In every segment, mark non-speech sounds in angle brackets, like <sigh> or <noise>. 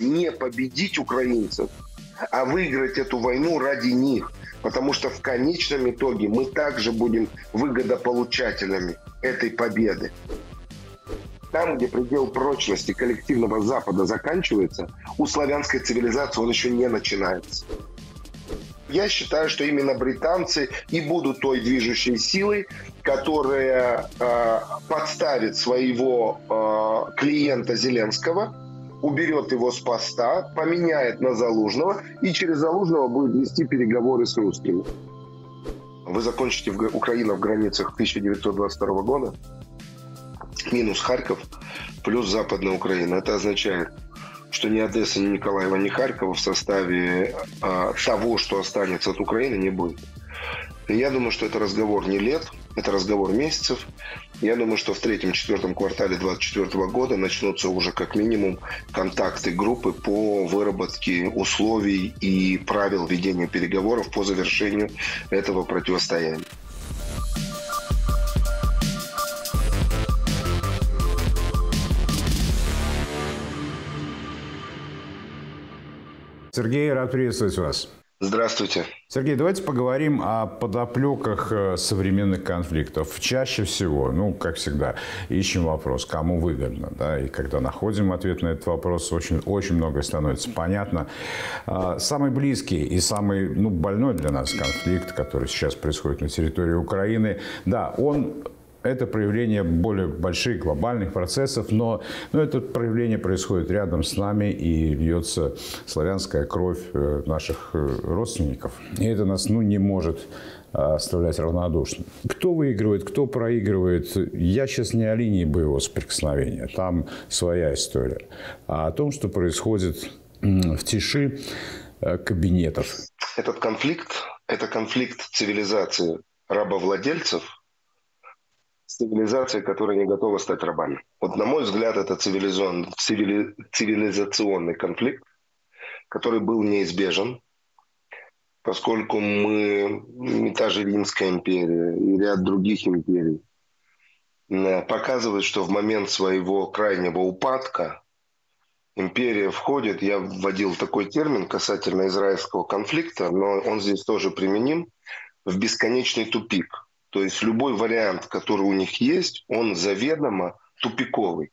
не победить украинцев, а выиграть эту войну ради них. Потому что в конечном итоге мы также будем выгодополучателями этой победы. Там, где предел прочности коллективного Запада заканчивается, у славянской цивилизации он еще не начинается. Я считаю, что именно британцы и будут той движущей силой, которая э, подставит своего э, клиента Зеленского, уберет его с поста, поменяет на Залужного и через Залужного будет вести переговоры с русскими. Вы закончите в, Украину в границах 1922 года, минус Харьков, плюс Западная Украина. Это означает, что ни Одесса, ни Николаева, ни Харькова в составе а, того, что останется от Украины, не будет. Я думаю, что это разговор не лет, это разговор месяцев. Я думаю, что в третьем-четвертом квартале 2024 года начнутся уже как минимум контакты группы по выработке условий и правил ведения переговоров по завершению этого противостояния. Сергей, рад приветствовать вас. Здравствуйте. Сергей, давайте поговорим о подоплеках э, современных конфликтов. Чаще всего, ну, как всегда, ищем вопрос, кому выгодно. Да? И когда находим ответ на этот вопрос, очень, очень многое становится понятно. А, самый близкий и самый ну, больной для нас конфликт, который сейчас происходит на территории Украины, да, он это проявление более больших глобальных процессов, но, но это проявление происходит рядом с нами и льется славянская кровь э, наших э, родственников. И это нас ну, не может а, оставлять равнодушным. Кто выигрывает, кто проигрывает, я сейчас не о линии боевого соприкосновения, там своя история, а о том, что происходит в тиши э, кабинетов. Этот конфликт – это конфликт цивилизации рабовладельцев – цивилизация, которая не готова стать рабами. Вот, на мой взгляд, это цивилизацион, цивили, цивилизационный конфликт, который был неизбежен, поскольку мы, и та же Римская империя, и ряд других империй, э, показывают, что в момент своего крайнего упадка империя входит, я вводил такой термин касательно израильского конфликта, но он здесь тоже применим, в бесконечный тупик – то есть любой вариант, который у них есть, он заведомо тупиковый.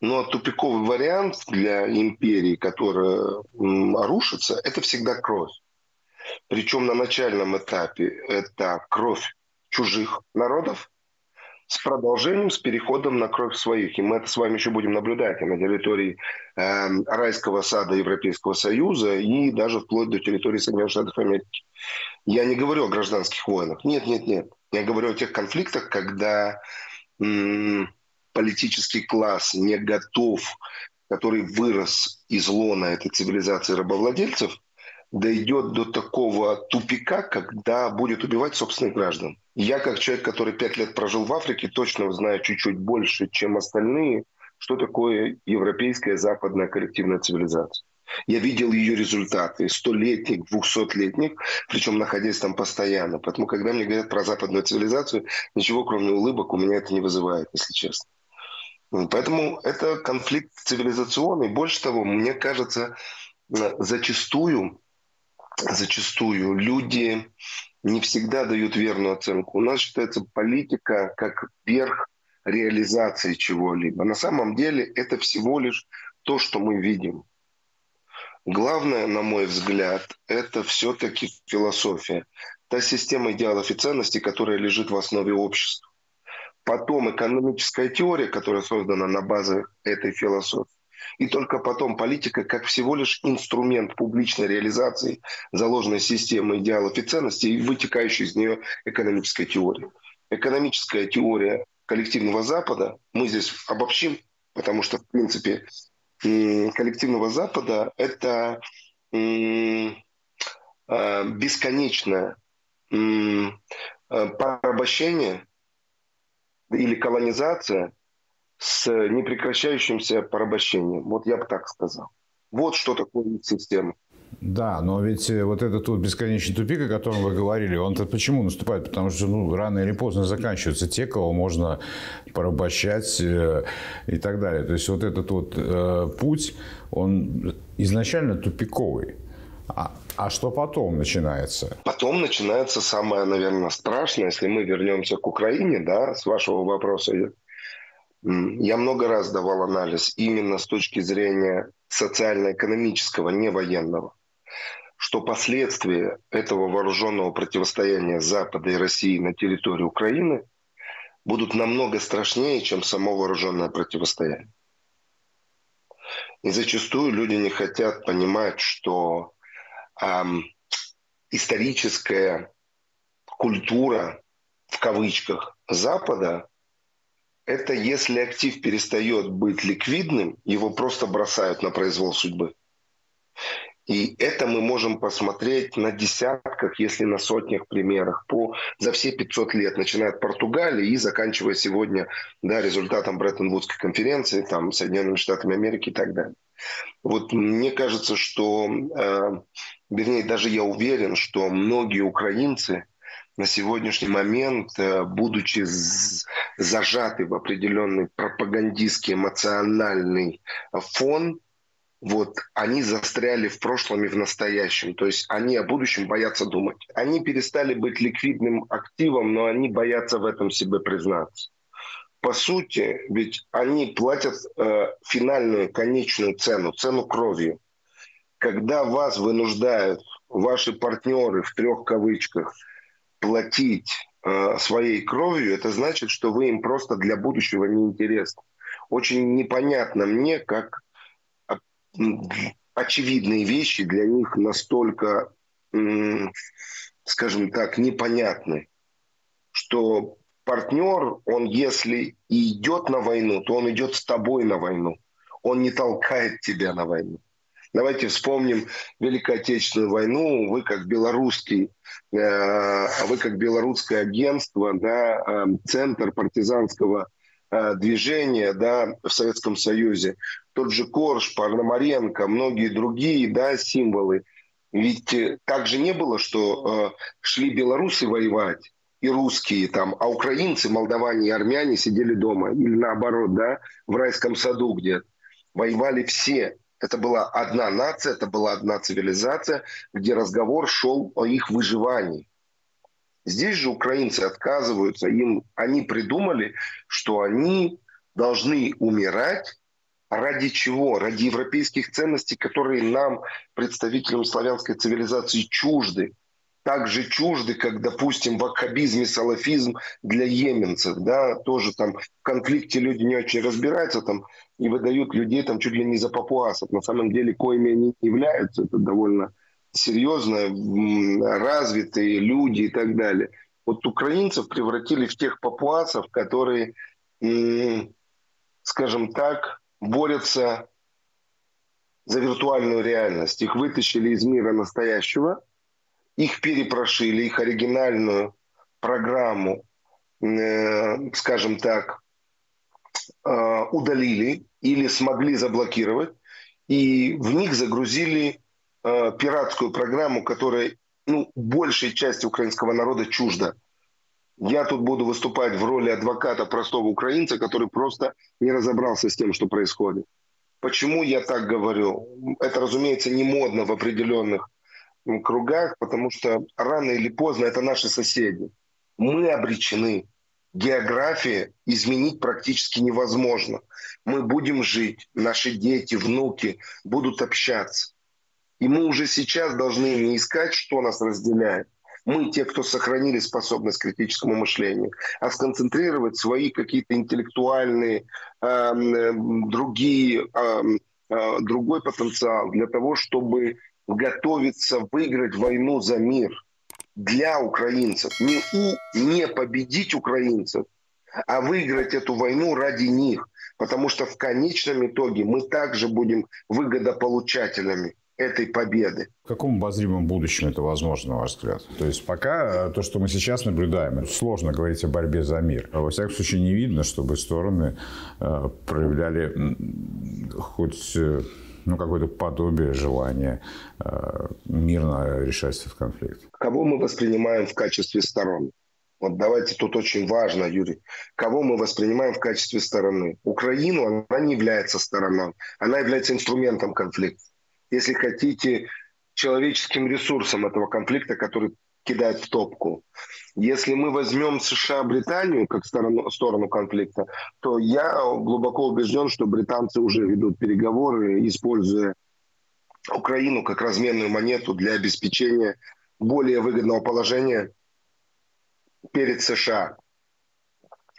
Но тупиковый вариант для империи, которая рушится, это всегда кровь. Причем на начальном этапе это кровь чужих народов с продолжением, с переходом на кровь своих. И мы это с вами еще будем наблюдать и на территории э, райского сада Европейского Союза и даже вплоть до территории Соединенных Штатов Америки. Я не говорю о гражданских войнах. Нет, нет, нет. Я говорю о тех конфликтах, когда м- политический класс не готов, который вырос из лона этой цивилизации рабовладельцев, дойдет до такого тупика, когда будет убивать собственных граждан. Я, как человек, который пять лет прожил в Африке, точно знаю чуть-чуть больше, чем остальные, что такое европейская западная коллективная цивилизация. Я видел ее результаты, столетних, двухсотлетних, причем находясь там постоянно. Поэтому, когда мне говорят про западную цивилизацию, ничего кроме улыбок у меня это не вызывает, если честно. Поэтому это конфликт цивилизационный. Больше того, мне кажется, зачастую, зачастую люди не всегда дают верную оценку. У нас считается политика как верх реализации чего-либо. На самом деле это всего лишь то, что мы видим. Главное, на мой взгляд, это все-таки философия. Та система идеалов и ценностей, которая лежит в основе общества. Потом экономическая теория, которая создана на базе этой философии. И только потом политика как всего лишь инструмент публичной реализации заложенной системы идеалов и ценностей и вытекающей из нее экономической теории. Экономическая теория коллективного Запада, мы здесь обобщим, потому что, в принципе, коллективного Запада – это а, бесконечное а, порабощение или колонизация с непрекращающимся порабощением. Вот я бы так сказал. Вот что такое система. Да, но ведь э, вот этот вот бесконечный тупик, о котором вы говорили, он-то почему наступает? Потому что ну, рано или поздно заканчиваются те, кого можно порабощать э, и так далее. То есть вот этот вот э, путь, он изначально тупиковый. А, а что потом начинается? Потом начинается самое, наверное, страшное, если мы вернемся к Украине, да, с вашего вопроса. Я много раз давал анализ именно с точки зрения социально-экономического, не военного что последствия этого вооруженного противостояния Запада и России на территории Украины будут намного страшнее, чем само вооруженное противостояние. И зачастую люди не хотят понимать, что эм, историческая культура в кавычках Запада это если актив перестает быть ликвидным, его просто бросают на произвол судьбы. И это мы можем посмотреть на десятках, если на сотнях примерах по, за все 500 лет, начиная от Португалии и заканчивая сегодня да, результатом Бреттон-Вудской конференции, там, Соединенными Штатами Америки и так далее. Вот мне кажется, что, э, вернее, даже я уверен, что многие украинцы на сегодняшний момент, э, будучи зажаты в определенный пропагандистский эмоциональный фон, вот, они застряли в прошлом и в настоящем. То есть они о будущем боятся думать. Они перестали быть ликвидным активом, но они боятся в этом себе признаться. По сути, ведь они платят э, финальную, конечную цену, цену кровью. Когда вас вынуждают ваши партнеры в трех кавычках платить э, своей кровью, это значит, что вы им просто для будущего не интересны. Очень непонятно мне, как очевидные вещи для них настолько, скажем так, непонятны, что партнер, он если и идет на войну, то он идет с тобой на войну. Он не толкает тебя на войну. Давайте вспомним Великую Отечественную войну. Вы как белорусский, э, вы как белорусское агентство, да, э, центр партизанского движения да, в Советском Союзе, тот же Корж, Пономаренко, многие другие да, символы. Ведь э, так же не было, что э, шли белорусы воевать, и русские там, а украинцы, молдаване и армяне сидели дома. Или наоборот, да, в райском саду где Воевали все. Это была одна нация, это была одна цивилизация, где разговор шел о их выживании. Здесь же украинцы отказываются, им, они придумали, что они должны умирать ради чего? Ради европейских ценностей, которые нам, представителям славянской цивилизации, чужды. Так же чужды, как, допустим, вакхабизм и салафизм для йеменцев. Да? Тоже там в конфликте люди не очень разбираются там, и выдают людей там чуть ли не за папуасов. На самом деле, коими они являются. Это довольно серьезно развитые люди и так далее. Вот украинцев превратили в тех папуасов, которые, скажем так, борются за виртуальную реальность. Их вытащили из мира настоящего, их перепрошили, их оригинальную программу, э, скажем так, э, удалили или смогли заблокировать, и в них загрузили э, пиратскую программу, которая ну, большей части украинского народа чужда. Я тут буду выступать в роли адвоката простого украинца, который просто не разобрался с тем, что происходит. Почему я так говорю? Это, разумеется, не модно в определенных кругах, потому что рано или поздно это наши соседи. Мы обречены. География изменить практически невозможно. Мы будем жить, наши дети, внуки будут общаться. И мы уже сейчас должны не искать, что нас разделяет. Мы те, кто сохранили способность к критическому мышлению, а сконцентрировать свои какие-то интеллектуальные, э, другие, э, э, другой потенциал для того, чтобы готовиться выиграть войну за мир для украинцев. Не, у, не победить украинцев, а выиграть эту войну ради них. Потому что в конечном итоге мы также будем выгодополучателями этой победы. В каком обозримом будущем это возможно, на ваш взгляд? То есть пока э, то, что мы сейчас наблюдаем, сложно говорить о борьбе за мир. Во всяком случае, не видно, чтобы стороны э, проявляли хоть э, ну, какое-то подобие желания мирно решать этот конфликт. Кого мы воспринимаем в качестве сторон? Вот давайте тут очень важно, Юрий, кого мы воспринимаем в качестве стороны. Украину, она не является стороной, она является инструментом конфликта. Если хотите, человеческим ресурсом этого конфликта, который кидает в топку. Если мы возьмем США, Британию как сторону, сторону конфликта, то я глубоко убежден, что британцы уже ведут переговоры, используя Украину как разменную монету для обеспечения более выгодного положения перед США.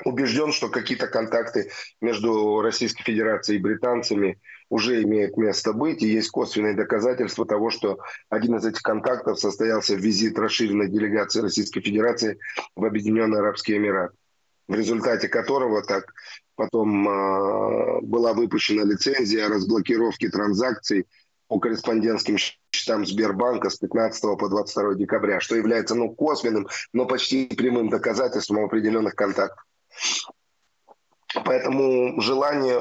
Убежден, что какие-то контакты между Российской Федерацией и британцами уже имеют место быть, и есть косвенные доказательства того, что один из этих контактов состоялся в визит расширенной делегации Российской Федерации в Объединенные Арабские Эмираты, в результате которого так потом э, была выпущена лицензия о разблокировке транзакций по корреспондентским счетам Сбербанка с 15 по 22 декабря, что является ну, косвенным, но почти прямым доказательством определенных контактов. Поэтому желание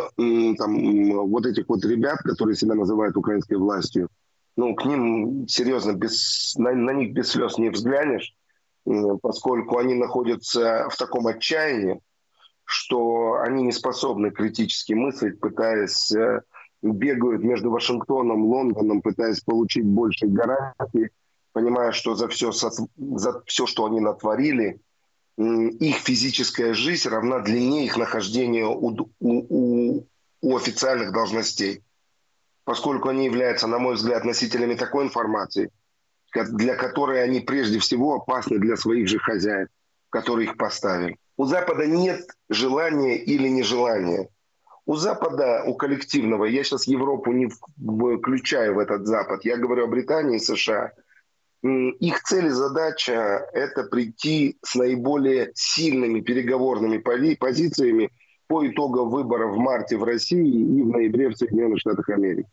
там, вот этих вот ребят, которые себя называют украинской властью, ну, к ним серьезно без, на, на них без слез не взглянешь, поскольку они находятся в таком отчаянии, что они не способны критически мыслить, пытаясь э, бегают между Вашингтоном, Лондоном, пытаясь получить больше гарантий, понимая, что за все, за все, что они натворили, их физическая жизнь равна длине их нахождения у, у, у официальных должностей. Поскольку они являются, на мой взгляд, носителями такой информации, для которой они прежде всего опасны для своих же хозяев, которые их поставили. У Запада нет желания или нежелания у Запада, у коллективного, я сейчас Европу не включаю в этот Запад, я говорю о Британии и США, их цель и задача – это прийти с наиболее сильными переговорными позициями по итогам выборов в марте в России и в ноябре в Соединенных Штатах Америки.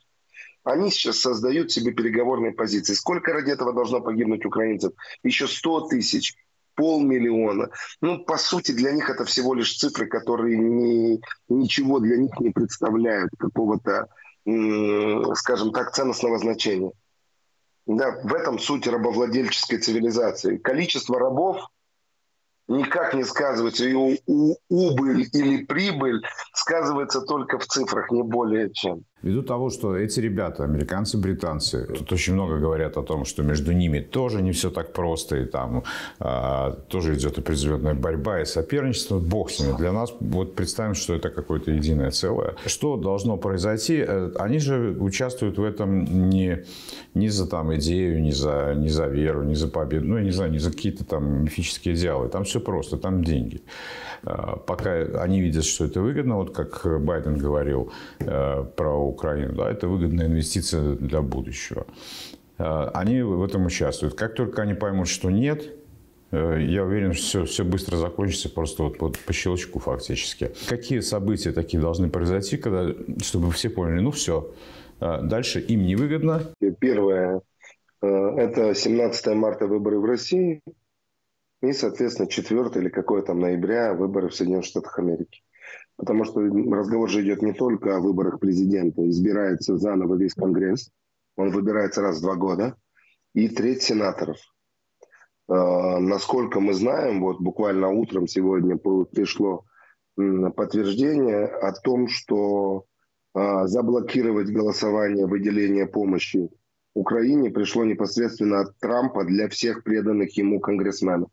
Они сейчас создают себе переговорные позиции. Сколько ради этого должно погибнуть украинцев? Еще 100 тысяч, полмиллиона. Ну, по сути, для них это всего лишь цифры, которые не, ничего для них не представляют какого-то, скажем так, ценностного значения. Да, в этом суть рабовладельческой цивилизации. Количество рабов никак не сказывается. И у, у, убыль или прибыль сказывается только в цифрах, не более чем. Ввиду того, что эти ребята, американцы, британцы, тут очень много говорят о том, что между ними тоже не все так просто, и там а, тоже идет определенная борьба и соперничество. Бог с ними. Для нас вот представим, что это какое-то единое целое. Что должно произойти? Э, они же участвуют в этом не, не за там идею, не за, не за веру, не за победу, ну, я не знаю, не за какие-то там мифические идеалы. Там все просто, там деньги. А, пока они видят, что это выгодно, вот как Байден говорил э, про Украину, да, это выгодная инвестиция для будущего. Э, они в этом участвуют. Как только они поймут, что нет, э, я уверен, что все, все быстро закончится просто вот, вот по щелчку фактически. Какие события такие должны произойти, когда, чтобы все поняли, ну все, э, дальше им невыгодно? Первое, это 17 марта выборы в России, и, соответственно, 4 или какое там ноября выборы в Соединенных Штатах Америки. Потому что разговор же идет не только о выборах президента. Избирается заново весь Конгресс. Он выбирается раз в два года. И треть сенаторов. Э, насколько мы знаем, вот буквально утром сегодня пришло подтверждение о том, что э, заблокировать голосование выделения помощи Украине пришло непосредственно от Трампа для всех преданных ему конгрессменов.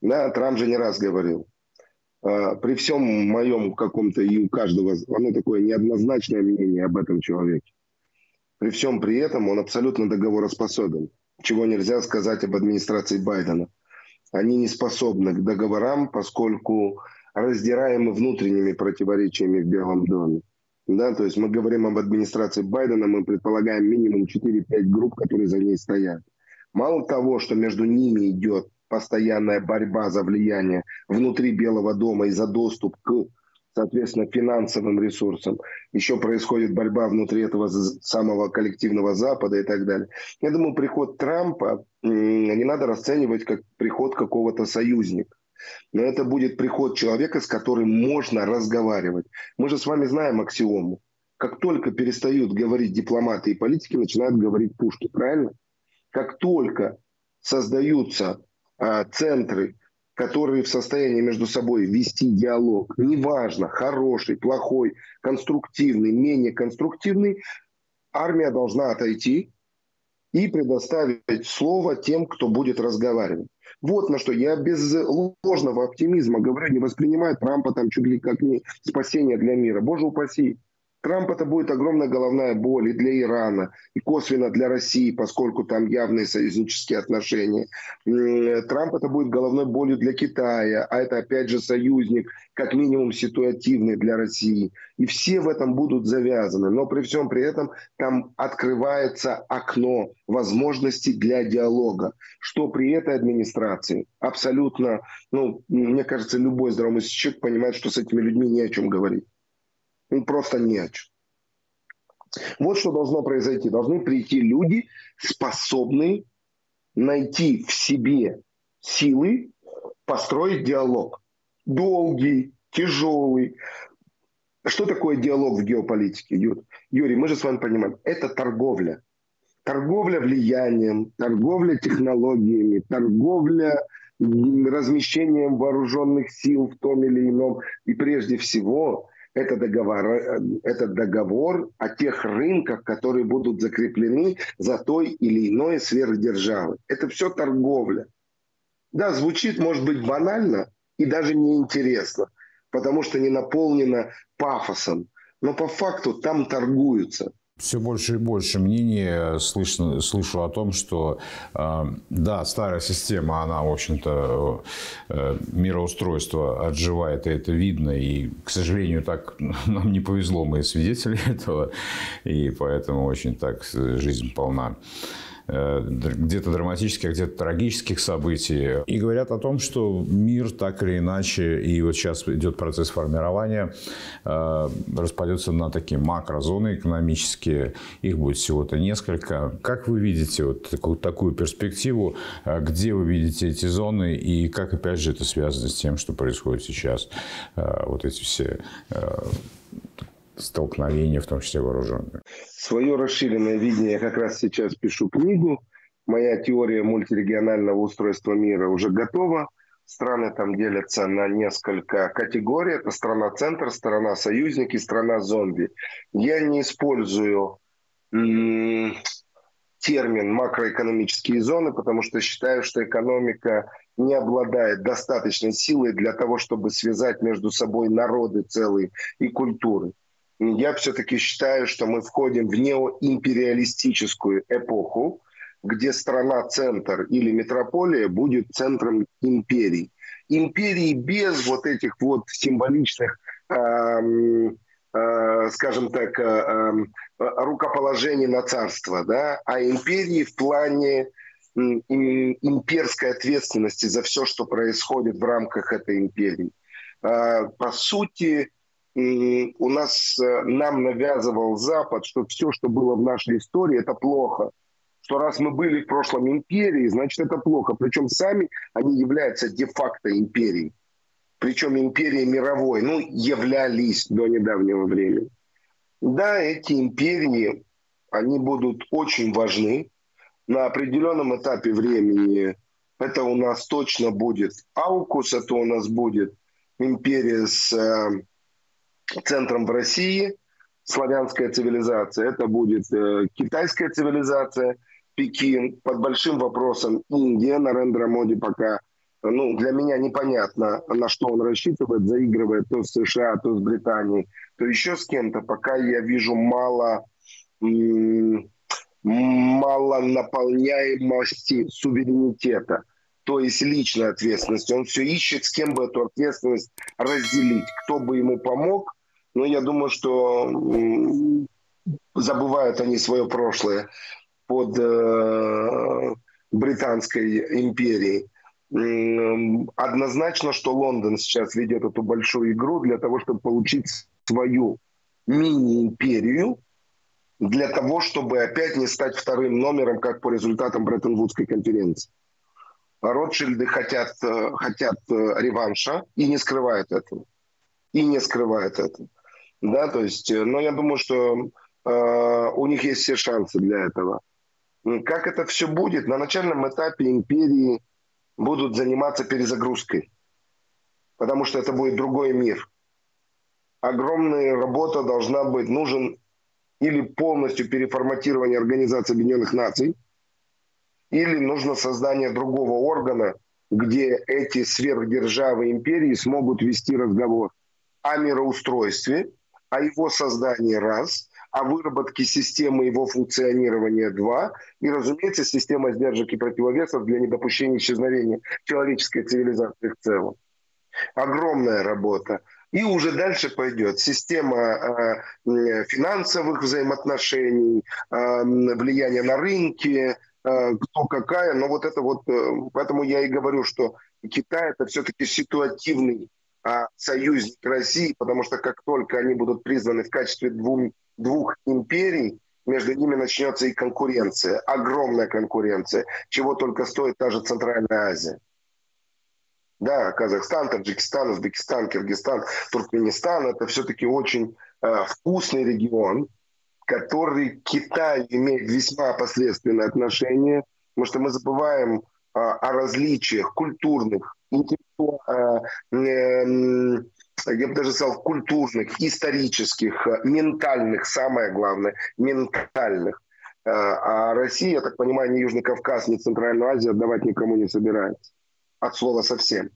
Да, Трамп же не раз говорил, а, при всем моем каком-то и у каждого, оно такое неоднозначное мнение об этом человеке. При всем при этом он абсолютно договороспособен, чего нельзя сказать об администрации Байдена. Они не способны к договорам, поскольку раздираемы внутренними противоречиями в Белом доме. Да, то есть мы говорим об администрации Байдена, мы предполагаем минимум 4-5 групп, которые за ней стоят. Мало того, что между ними идет постоянная борьба за влияние внутри Белого дома и за доступ к, соответственно, финансовым ресурсам. Еще происходит борьба внутри этого самого коллективного Запада и так далее. Я думаю, приход Трампа не надо расценивать как приход какого-то союзника. Но это будет приход человека, с которым можно разговаривать. Мы же с вами знаем аксиому. Как только перестают говорить дипломаты и политики, начинают говорить пушки, правильно? Как только создаются центры, которые в состоянии между собой вести диалог, неважно, хороший, плохой, конструктивный, менее конструктивный, армия должна отойти и предоставить слово тем, кто будет разговаривать. Вот на что я без ложного оптимизма говорю, не воспринимаю Трампа там чуть ли как не спасение для мира. Боже упаси. Трамп это будет огромная головная боль и для Ирана, и косвенно для России, поскольку там явные союзнические отношения. Трамп это будет головной болью для Китая, а это опять же союзник, как минимум ситуативный для России. И все в этом будут завязаны. Но при всем при этом там открывается окно возможностей для диалога, что при этой администрации абсолютно, ну, мне кажется, любой здравомыслящий понимает, что с этими людьми не о чем говорить. Ну, просто не о чем. Вот что должно произойти. Должны прийти люди, способные найти в себе силы построить диалог. Долгий, тяжелый. Что такое диалог в геополитике, Юр? Юрий, мы же с вами понимаем, это торговля. Торговля влиянием, торговля технологиями, торговля размещением вооруженных сил в том или ином. И прежде всего это договор, э, это договор о тех рынках, которые будут закреплены за той или иной сверхдержавы. Это все торговля. Да, звучит, может быть, банально и даже неинтересно, потому что не наполнено пафосом. Но по факту там торгуются все больше и больше мнений слышно, слышу о том, что э, да, старая система, она, в общем-то, э, мироустройство отживает, и это видно. И, к сожалению, так <laughs> нам не повезло, мы свидетели <laughs> этого. И поэтому очень так жизнь полна Э, где-то драматических, а где-то трагических событий. И говорят о том, что мир так или иначе, и вот сейчас идет процесс формирования, э, распадется на такие макрозоны экономические. Их будет всего-то несколько. Как вы видите вот такую, такую перспективу? Э, где вы видите эти зоны? И как, опять же, это связано с тем, что происходит сейчас? Вот эти все столкновения, в том числе вооруженные? Свое расширенное видение я как раз сейчас пишу книгу. Моя теория мультирегионального устройства мира уже готова. Страны там делятся на несколько категорий. Это страна-центр, страна-союзники, страна-зомби. Я не использую термин макроэкономические зоны, потому что считаю, что экономика не обладает достаточной силой для того, чтобы связать между собой народы целые и культуры я все-таки считаю, что мы входим в неоимпериалистическую эпоху, где страна-центр или метрополия будет центром империи. Империи без вот этих вот символичных, э, э, скажем так, э, рукоположений на царство, да, а империи в плане имперской ответственности за все, что происходит в рамках этой империи. По сути, у нас, э, нам навязывал Запад, что все, что было в нашей истории, это плохо. Что раз мы были в прошлом империи, значит это плохо. Причем сами они являются де-факто империей. Причем империей мировой. Ну, являлись до недавнего времени. Да, эти империи, они будут очень важны. На определенном этапе времени это у нас точно будет Аукус, это у нас будет империя с э, центром в России славянская цивилизация, это будет э, китайская цивилизация, Пекин, под большим вопросом Индия, Нарендра Моди пока ну, для меня непонятно, на что он рассчитывает, заигрывает то с США, то с Британией, то еще с кем-то. Пока я вижу мало, мало наполняемости суверенитета, то есть личной ответственности. Он все ищет, с кем бы эту ответственность разделить, кто бы ему помог, но я думаю, что забывают они свое прошлое под э, Британской империей. Однозначно, что Лондон сейчас ведет эту большую игру для того, чтобы получить свою мини-империю, для того, чтобы опять не стать вторым номером, как по результатам Бреттон-Вудской конференции. Ротшильды хотят, э, хотят э, реванша и не скрывают этого. И не скрывают этого. Да, то есть, э, но я думаю, что э, у них есть все шансы для этого. Как это все будет? На начальном этапе империи будут заниматься перезагрузкой, потому что это будет другой мир. Огромная работа должна быть, нужен или полностью переформатирование Организации Объединенных Наций, или нужно создание другого органа, где эти сверхдержавы империи смогут вести разговор о мироустройстве, о его создании раз, о выработке системы его функционирования два, и, разумеется, система сдержек и противовесов для недопущения исчезновения человеческой цивилизации в целом. Огромная работа. И уже дальше пойдет система э, финансовых взаимоотношений, э, влияние на рынки, э, кто какая. Но вот это вот, э, поэтому я и говорю, что Китай это все-таки ситуативный союзник России, потому что как только они будут призваны в качестве двум, двух империй, между ними начнется и конкуренция, огромная конкуренция, чего только стоит та же Центральная Азия. Да, Казахстан, Таджикистан, Узбекистан, Киргизстан, Туркменистан – это все-таки очень э, вкусный регион, который Китай имеет весьма посредственное отношение, потому что мы забываем э, о различиях культурных, интеллектуальных, э, э, я бы даже сказал, культурных, исторических, ментальных, самое главное, ментальных. Э, а Россия, я так понимаю, ни Южный Кавказ, ни Центральную Азию отдавать никому не собирается от слова совсем.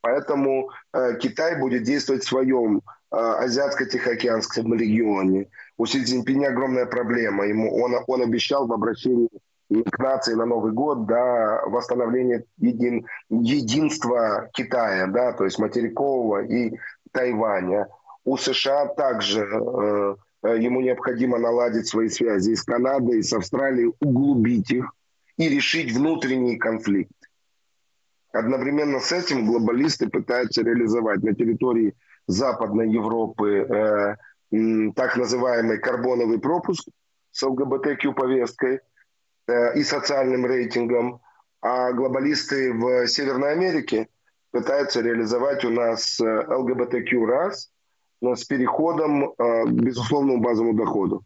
Поэтому э, Китай будет действовать в своем э, азиатско-тихоокеанском регионе. У Си Цзиньпиня огромная проблема. Ему, он, он обещал в обращении к нации на Новый год да, восстановление един, единства Китая, да, то есть материкового и Тайваня. У США также э, э, ему необходимо наладить свои связи и с Канадой, и с Австралией, углубить их и решить внутренний конфликт. Одновременно с этим глобалисты пытаются реализовать на территории Западной Европы э, так называемый карбоновый пропуск с ЛГБТQ-повесткой э, и социальным рейтингом, а глобалисты в Северной Америке пытаются реализовать у нас э, ЛГБТQ раз, но с переходом э, к безусловному базовому доходу.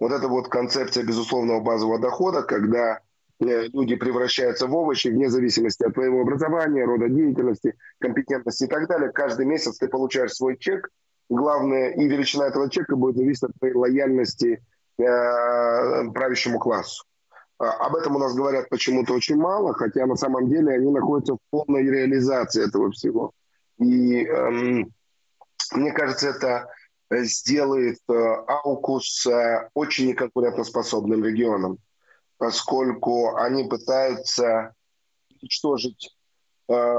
Вот это вот концепция безусловного базового дохода, когда Э, люди превращаются в овощи вне зависимости от твоего образования, рода деятельности, компетентности и так далее. Каждый месяц ты получаешь свой чек. Главное, и величина этого чека будет зависеть от твоей лояльности э, правящему классу. А, об этом у нас говорят почему-то очень мало, хотя на самом деле они находятся в полной реализации этого всего. И эм, мне кажется, это сделает э, Аукус э, очень неконкурентоспособным регионом поскольку они пытаются уничтожить, э,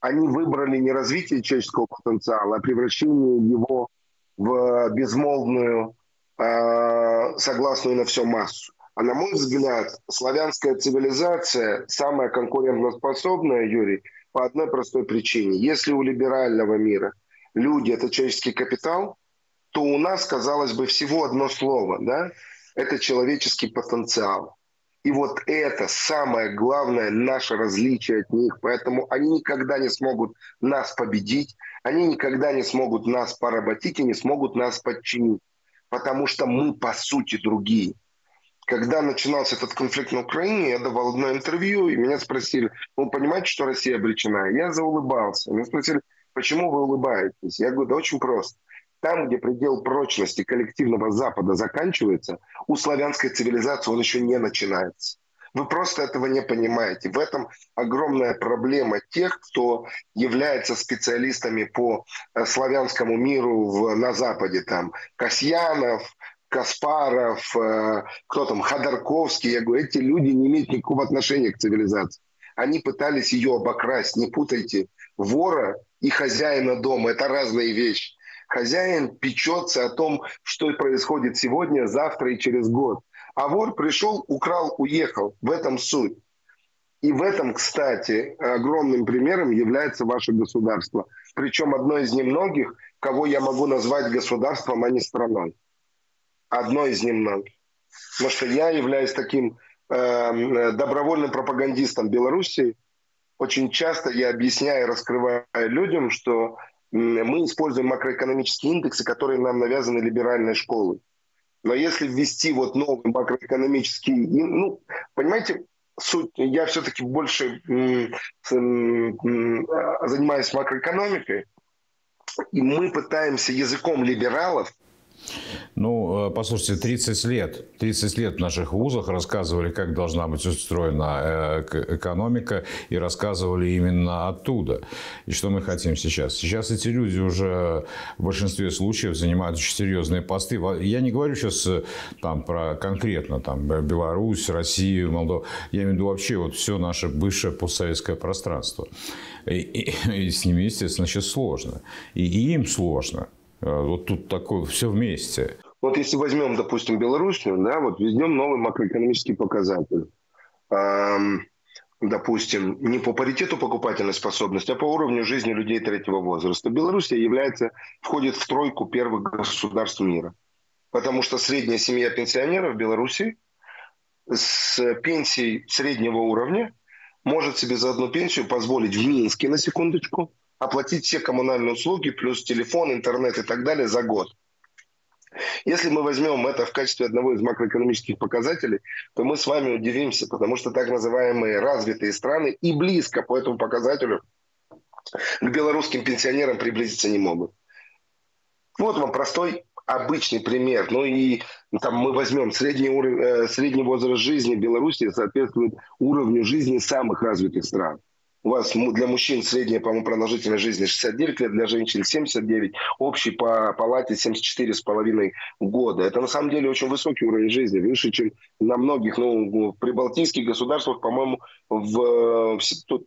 они выбрали не развитие человеческого потенциала, а превращение его в безмолвную, э, согласную на все массу. А на мой взгляд, славянская цивилизация самая конкурентоспособная, Юрий, по одной простой причине. Если у либерального мира люди – это человеческий капитал, то у нас, казалось бы, всего одно слово, да? это человеческий потенциал. И вот это самое главное наше различие от них. Поэтому они никогда не смогут нас победить, они никогда не смогут нас поработить и не смогут нас подчинить. Потому что мы по сути другие. Когда начинался этот конфликт на Украине, я давал одно интервью, и меня спросили, вы понимаете, что Россия обречена? Я заулыбался. Меня спросили, почему вы улыбаетесь? Я говорю, да очень просто. Там, где предел прочности коллективного Запада заканчивается, у славянской цивилизации он еще не начинается. Вы просто этого не понимаете. В этом огромная проблема тех, кто является специалистами по э, славянскому миру в, на Западе. Там Касьянов, Каспаров, э, кто там, Ходорковский. Я говорю, эти люди не имеют никакого отношения к цивилизации. Они пытались ее обокрасть. Не путайте вора и хозяина дома. Это разные вещи. Хозяин печется о том, что происходит сегодня, завтра и через год. А вор пришел, украл, уехал. В этом суть. И в этом, кстати, огромным примером является ваше государство. Причем одно из немногих, кого я могу назвать государством, а не страной. Одно из немногих. Потому что я являюсь таким э, добровольным пропагандистом Беларуси. Очень часто я объясняю, раскрываю людям, что мы используем макроэкономические индексы, которые нам навязаны либеральной школой. Но если ввести вот новый макроэкономический, ну, понимаете, суть, я все-таки больше занимаюсь макроэкономикой, и мы пытаемся языком либералов ну, э, послушайте, 30 лет, 30 лет в наших вузах рассказывали, как должна быть устроена э, экономика, и рассказывали именно оттуда. И что мы хотим сейчас? Сейчас эти люди уже в большинстве случаев занимают очень серьезные посты. Я не говорю сейчас э, там, про конкретно там, Беларусь, Россию, Молдову. Я имею в виду вообще вот все наше бывшее постсоветское пространство. И, и, и с ними, естественно, сейчас сложно. И, и им сложно. Э, вот тут такое все вместе. Вот если возьмем, допустим, Белоруссию, да, вот введем новый макроэкономический показатель. Эм, допустим, не по паритету покупательной способности, а по уровню жизни людей третьего возраста. Белоруссия является, входит в тройку первых государств мира. Потому что средняя семья пенсионеров в Беларуси с пенсией среднего уровня может себе за одну пенсию позволить в Минске, на секундочку, оплатить все коммунальные услуги, плюс телефон, интернет и так далее за год. Если мы возьмем это в качестве одного из макроэкономических показателей, то мы с вами удивимся, потому что так называемые развитые страны и близко по этому показателю к белорусским пенсионерам приблизиться не могут. Вот вам простой обычный пример. Ну и там мы возьмем средний, уровень, э, средний возраст жизни в Беларуси соответствует уровню жизни самых развитых стран. У вас для мужчин средняя, по-моему, продолжительность жизни 69 лет, для женщин 79, общий по палате 74,5 года. Это на самом деле очень высокий уровень жизни, выше, чем на многих, ну, прибалтийских государствах, по-моему, в,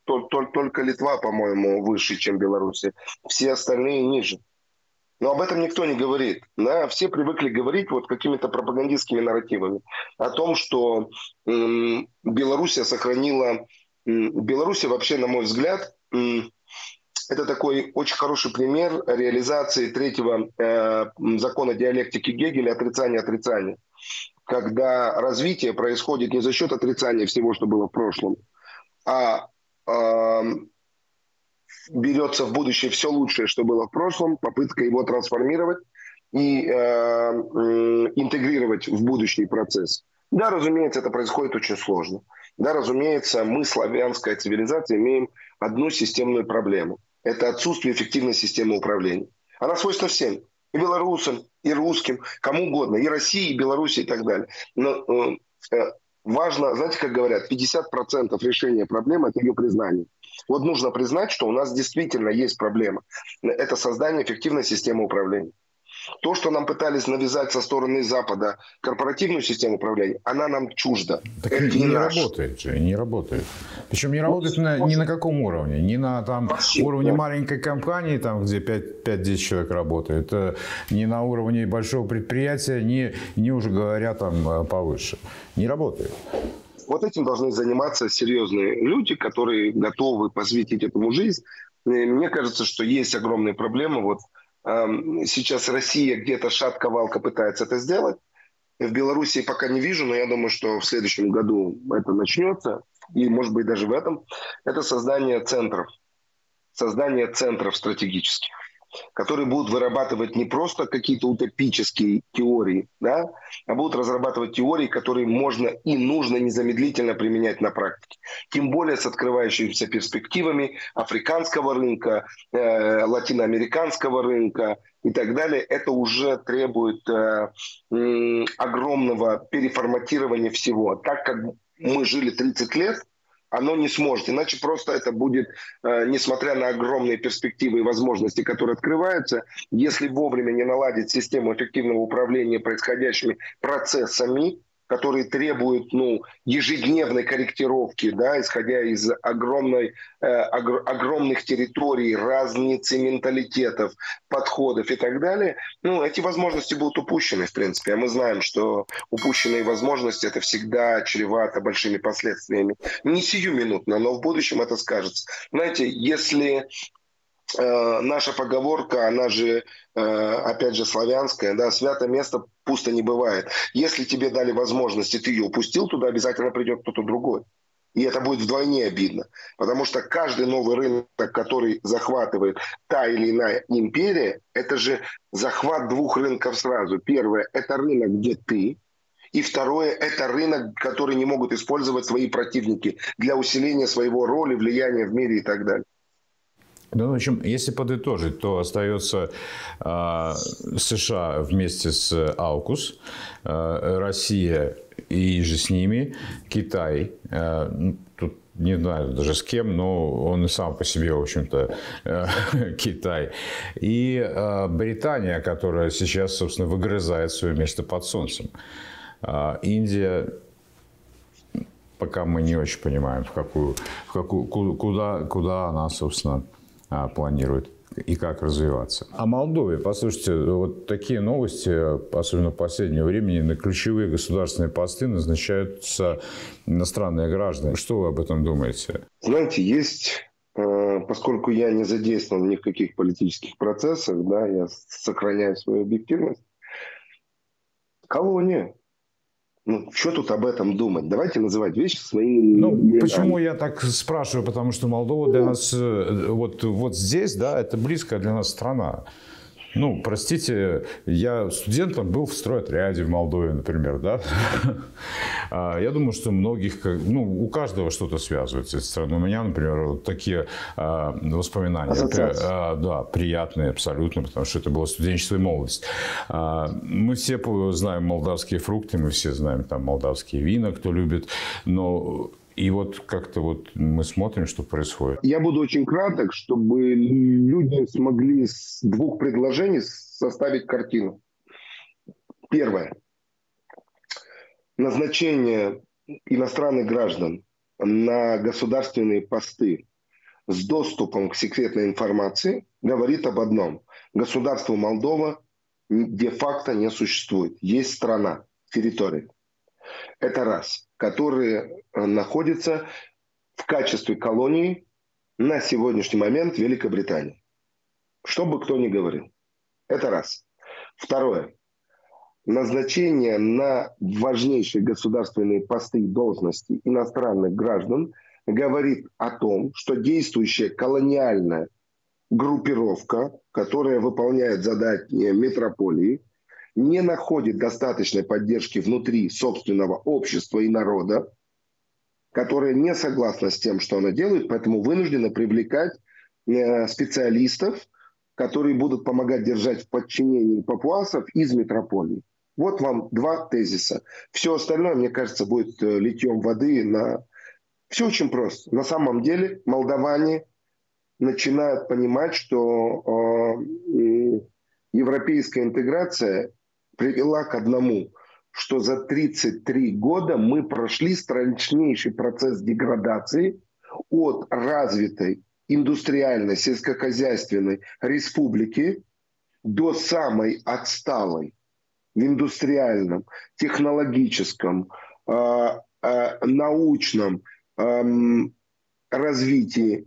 только Литва, по-моему, выше, чем Беларусь. Все остальные ниже. Но об этом никто не говорит. Да? Все привыкли говорить вот какими-то пропагандистскими нарративами о том, что м- Белоруссия сохранила Беларусь вообще, на мой взгляд, это такой очень хороший пример реализации третьего э, закона диалектики Гегеля отрицания отрицания. Когда развитие происходит не за счет отрицания всего, что было в прошлом, а э, берется в будущее все лучшее, что было в прошлом, попытка его трансформировать и э, интегрировать в будущий процесс. Да, разумеется, это происходит очень сложно. Да, разумеется, мы, славянская цивилизация, имеем одну системную проблему. Это отсутствие эффективной системы управления. Она свойственна всем. И белорусам, и русским, кому угодно. И России, и Беларуси, и так далее. Но э, э важно, знаете, как говорят, 50% решения проблемы – это ее признание. Вот нужно признать, что у нас действительно есть проблема. Это создание эффективной системы управления. То, что нам пытались навязать со стороны Запада корпоративную систему управления, она нам чужда. Так Это не, не работает же, не работает. Причем не работает на, ни на каком уровне. Ни на там, Вообще, уровне да. маленькой компании, там, где 5-10 человек работает, э, ни на уровне большого предприятия, ни, ни уже говоря там э, повыше. Не работает. Вот этим должны заниматься серьезные люди, которые готовы посвятить этому жизнь. Мне кажется, что есть огромные проблемы. Вот Сейчас Россия где-то шатко-валко пытается это сделать. В Беларуси пока не вижу, но я думаю, что в следующем году это начнется, и может быть даже в этом. Это создание центров. Создание центров стратегических которые будут вырабатывать не просто какие-то утопические теории, да, а будут разрабатывать теории, которые можно и нужно незамедлительно применять на практике. Тем более с открывающимися перспективами африканского рынка, э, латиноамериканского рынка и так далее. Это уже требует э, э, огромного переформатирования всего. Так как мы жили 30 лет, оно не сможет. Иначе просто это будет, э, несмотря на огромные перспективы и возможности, которые открываются, если вовремя не наладить систему эффективного управления происходящими процессами, которые требуют ну, ежедневной корректировки, да, исходя из огромной, э, огр- огромных территорий, разницы менталитетов, подходов и так далее, ну, эти возможности будут упущены, в принципе. А мы знаем, что упущенные возможности это всегда чревато большими последствиями. Не сиюминутно, но в будущем это скажется. Знаете, если Э, наша поговорка, она же, э, опять же, славянская, да, свято место пусто не бывает. Если тебе дали возможность, и ты ее упустил, туда обязательно придет кто-то другой. И это будет вдвойне обидно. Потому что каждый новый рынок, который захватывает та или иная империя, это же захват двух рынков сразу. Первое – это рынок, где ты, и второе – это рынок, который не могут использовать свои противники для усиления своего роли, влияния в мире и так далее. Ну, в общем, если подытожить, то остается э, США вместе с Аукус, э, Россия и же с ними, Китай, э, тут не знаю даже с кем, но он и сам по себе, в общем-то, <laughs> Китай. И э, Британия, которая сейчас, собственно, выгрызает свое место под солнцем. Э, Индия пока мы не очень понимаем, в какую, в какую, куда, куда она, собственно, планирует и как развиваться. О Молдове, послушайте, вот такие новости, особенно в последнее время, на ключевые государственные посты назначаются иностранные граждане. Что вы об этом думаете? Знаете, есть э, поскольку я не задействован ни в каких политических процессах, да, я сохраняю свою объективность. Колония. Ну, что тут об этом думать? Давайте называть вещи своими Ну, именами. почему я так спрашиваю? Потому что Молдова для нас, э, вот, вот здесь, да, это близкая для нас страна. Ну, простите, я студентом был в стройотряде в Молдове, например, да. <laughs> А, я думаю, что многих, ну, у каждого что-то связывает с страной. У меня, например, вот такие а, воспоминания, а, да, приятные абсолютно, потому что это было студенчество и молодость. Мы все знаем молдавские фрукты, мы все знаем там молдавские вина, кто любит, но и вот как-то вот мы смотрим, что происходит. Я буду очень краток, чтобы люди смогли с двух предложений составить картину. Первое. Назначение иностранных граждан на государственные посты с доступом к секретной информации говорит об одном. Государство Молдова де-факто не существует. Есть страна, территория. Это раз которые э, находятся в качестве колонии на сегодняшний момент Великобритании. Что бы кто ни говорил. Это раз. Второе. Назначение на важнейшие государственные посты и должности иностранных граждан говорит о том, что действующая колониальная группировка, которая выполняет задания метрополии, не находит достаточной поддержки внутри собственного общества и народа, которое не согласно с тем, что она делает, поэтому вынуждена привлекать э, специалистов, которые будут помогать держать в подчинении папуасов из метрополии. Вот вам два тезиса. Все остальное, мне кажется, будет э, литьем воды на... Все очень просто. На самом деле молдаване начинают понимать, что э, европейская интеграция привела к одному, что за 33 года мы прошли страшнейший процесс деградации от развитой индустриальной сельскохозяйственной республики до самой отсталой в индустриальном, технологическом, э, э, научном э, развитии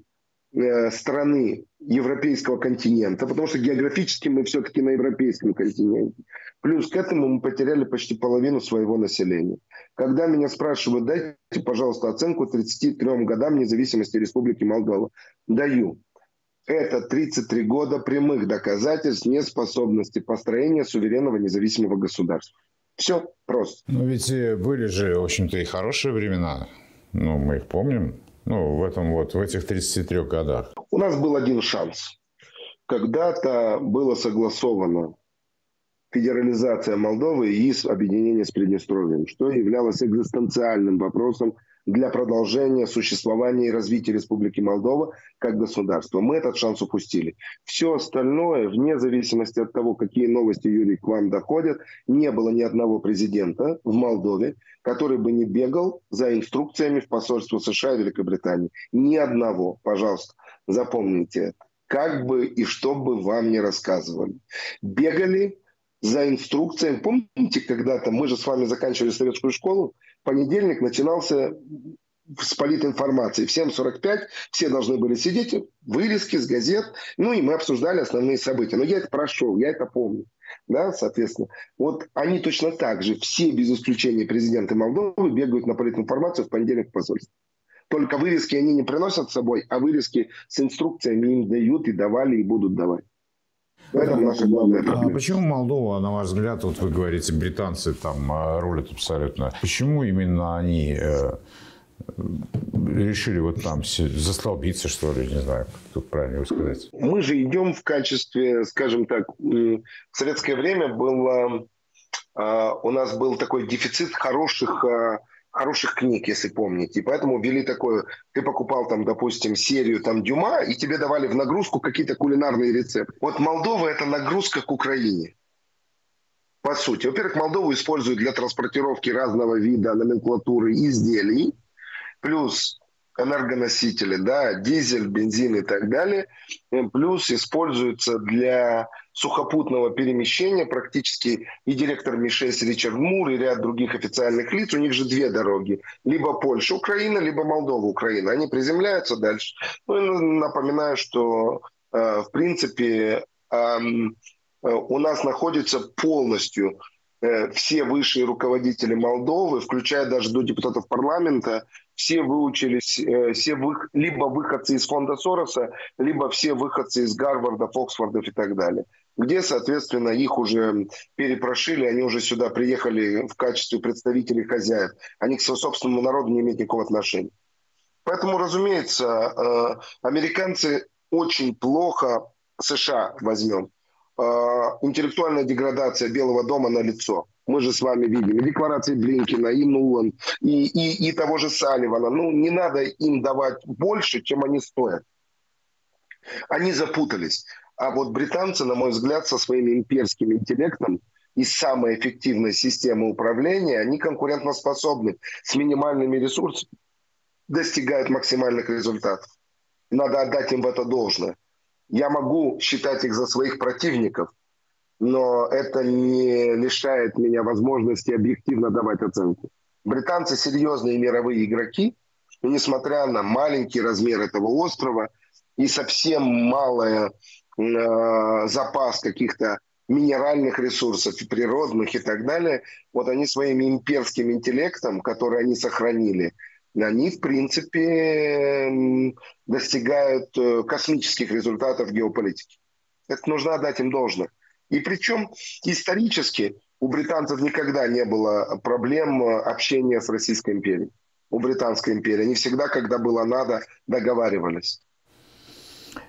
страны европейского континента, потому что географически мы все-таки на европейском континенте. Плюс к этому мы потеряли почти половину своего населения. Когда меня спрашивают, дайте, пожалуйста, оценку 33 годам независимости Республики Молдова. Даю. Это 33 года прямых доказательств неспособности построения суверенного независимого государства. Все просто. Но ведь были же, в общем-то, и хорошие времена. Ну, мы их помним. Ну, в этом вот, в этих 33 годах. У нас был один шанс. Когда-то было согласовано федерализация Молдовы и объединение с Приднестровьем, что являлось экзистенциальным вопросом для продолжения существования и развития Республики Молдова как государства. Мы этот шанс упустили. Все остальное, вне зависимости от того, какие новости, Юрий, к вам доходят, не было ни одного президента в Молдове, который бы не бегал за инструкциями в посольство США и Великобритании. Ни одного, пожалуйста, запомните это. Как бы и что бы вам не рассказывали. Бегали за инструкциями. Помните, когда-то мы же с вами заканчивали советскую школу, понедельник начинался с политинформацией. В 7.45 все должны были сидеть, вырезки с газет, ну и мы обсуждали основные события. Но я это прошел, я это помню. Да, соответственно, вот они точно так же, все без исключения президенты Молдовы бегают на политинформацию в понедельник в посольстве. Только вырезки они не приносят с собой, а вырезки с инструкциями им дают и давали, и будут давать. В этом наша главная проблема. А почему Молдова, на ваш взгляд, вот вы говорите, британцы там а, рулят абсолютно. Почему именно они э, решили вот там застолбиться, что ли, не знаю, как тут правильно его сказать? Мы же идем в качестве, скажем так, в советское время было, а, у нас был такой дефицит хороших а, хороших книг, если помните. И поэтому ввели такое, ты покупал там, допустим, серию там Дюма, и тебе давали в нагрузку какие-то кулинарные рецепты. Вот Молдова – это нагрузка к Украине. По сути. Во-первых, Молдову используют для транспортировки разного вида номенклатуры изделий. Плюс энергоносители, да, дизель, бензин и так далее, плюс используется для сухопутного перемещения практически и директор МИ-6 Ричард Мур и ряд других официальных лиц, у них же две дороги, либо Польша, Украина, либо Молдова, Украина. Они приземляются дальше. Ну, и напоминаю, что э, в принципе э, у нас находится полностью Э, все высшие руководители Молдовы, включая даже до депутатов парламента, все выучились, все вы, либо выходцы из фонда Сороса, либо все выходцы из Гарварда, Фоксфордов и так далее. Где, соответственно, их уже перепрошили, они уже сюда приехали в качестве представителей хозяев. Они к своему собственному народу не имеют никакого отношения. Поэтому, разумеется, э, американцы очень плохо, США возьмем, Э, интеллектуальная деградация Белого дома на лицо. Мы же с вами видим и декларации Блинкина, и Нулан, и, и, и того же Салливана. Ну, не надо им давать больше, чем они стоят. Они запутались. А вот британцы, на мой взгляд, со своим имперским интеллектом и самой эффективной системой управления, они конкурентоспособны с минимальными ресурсами, достигают максимальных результатов. Надо отдать им в это должное. Я могу считать их за своих противников, но это не лишает меня возможности объективно давать оценку. Британцы серьезные мировые игроки, несмотря на маленький размер этого острова и совсем малый э, запас каких-то минеральных ресурсов, природных и так далее, вот они своим имперским интеллектом, который они сохранили, они, в принципе, достигают э, космических результатов геополитики. Это нужно отдать им должное. И причем исторически у британцев никогда не было проблем э, общения с Российской империей, у Британской империи. Они всегда, когда было надо, договаривались.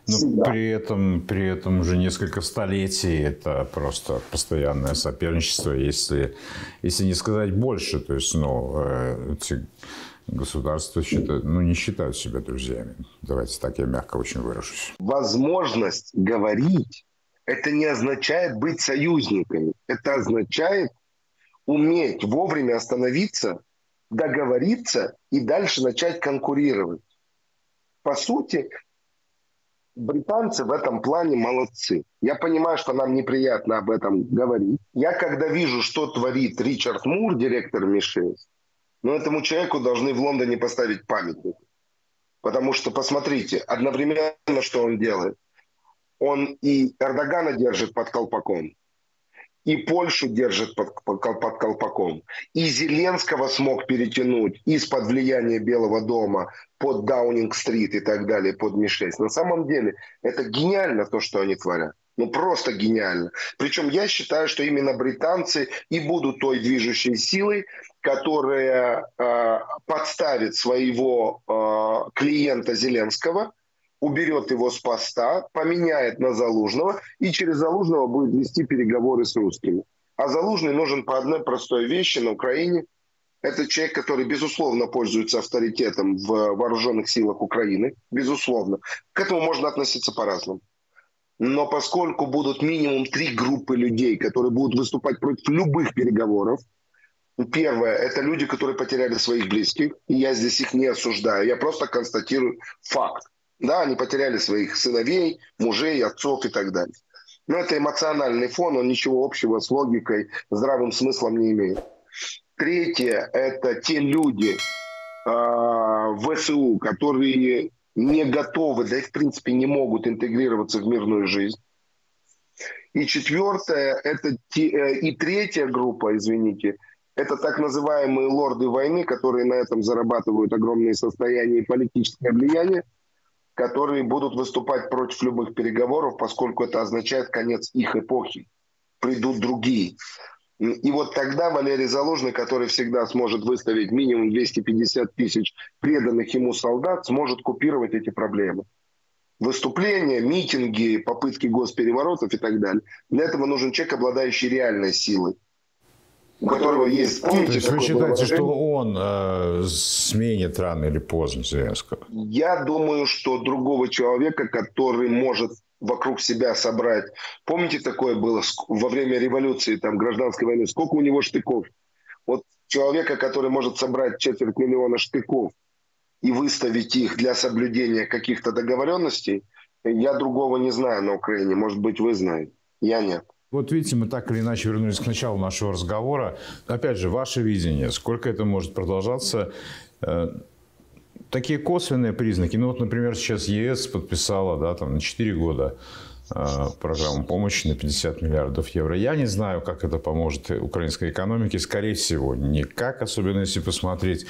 Но ну, при этом, при этом уже несколько столетий это просто постоянное соперничество, если, если не сказать больше. То есть, ну, э, государства считают, ну, не считают себя друзьями. Давайте так, я мягко очень выражусь. Возможность говорить, это не означает быть союзниками. Это означает уметь вовремя остановиться, договориться и дальше начать конкурировать. По сути, британцы в этом плане молодцы. Я понимаю, что нам неприятно об этом говорить. Я когда вижу, что творит Ричард Мур, директор Ми-6, но этому человеку должны в Лондоне поставить памятник. Потому что, посмотрите, одновременно, что он делает. Он и Эрдогана держит под колпаком, и Польшу держит под, под, под колпаком, и Зеленского смог перетянуть из-под влияния Белого дома под Даунинг-стрит и так далее, под Ми-6. На самом деле это гениально то, что они творят. Ну, просто гениально. Причем я считаю, что именно британцы и будут той движущей силой, которая э, подставит своего э, клиента Зеленского, уберет его с поста, поменяет на Залужного и через Залужного будет вести переговоры с русскими. А Залужный нужен по одной простой вещи на Украине. Это человек, который, безусловно, пользуется авторитетом в вооруженных силах Украины. Безусловно. К этому можно относиться по-разному. Но поскольку будут минимум три группы людей, которые будут выступать против любых переговоров, Первое – это люди, которые потеряли своих близких, и я здесь их не осуждаю, я просто констатирую факт. Да, они потеряли своих сыновей, мужей, отцов и так далее. Но это эмоциональный фон, он ничего общего с логикой, здравым смыслом не имеет. Третье – это те люди э, в ВСУ, которые не готовы, да и в принципе не могут интегрироваться в мирную жизнь. И четвертое, это те, э, и третья группа, извините, Это так называемые лорды войны, которые на этом зарабатывают огромные состояния и политическое влияние, которые будут выступать против любых переговоров, поскольку это означает конец их эпохи. Придут другие. И вот тогда Валерий Заложный, который всегда сможет выставить минимум 250 тысяч преданных ему солдат, сможет купировать эти проблемы. Выступления, митинги, попытки госпереворотов и так далее. Для этого нужен человек, обладающий реальной силой у которого есть, помните, То есть вы считаете, что он э, сменит рано или поздно Зеленского? Я думаю, что другого человека, который может вокруг себя собрать. Помните, такое было во время революции, там, гражданской войны? Сколько у него штыков? Вот человека, который может собрать четверть миллиона штыков и выставить их для соблюдения каких-то договоренностей, я другого не знаю на Украине. Может быть, вы знаете. Я нет. Вот видите, мы так или иначе вернулись к началу нашего разговора. Опять же, ваше видение, сколько это может продолжаться? Э, такие косвенные признаки. Ну вот, например, сейчас ЕС подписала да, там, на 4 года э, программу помощи на 50 миллиардов евро. Я не знаю, как это поможет украинской экономике. Скорее всего, никак, особенно если посмотреть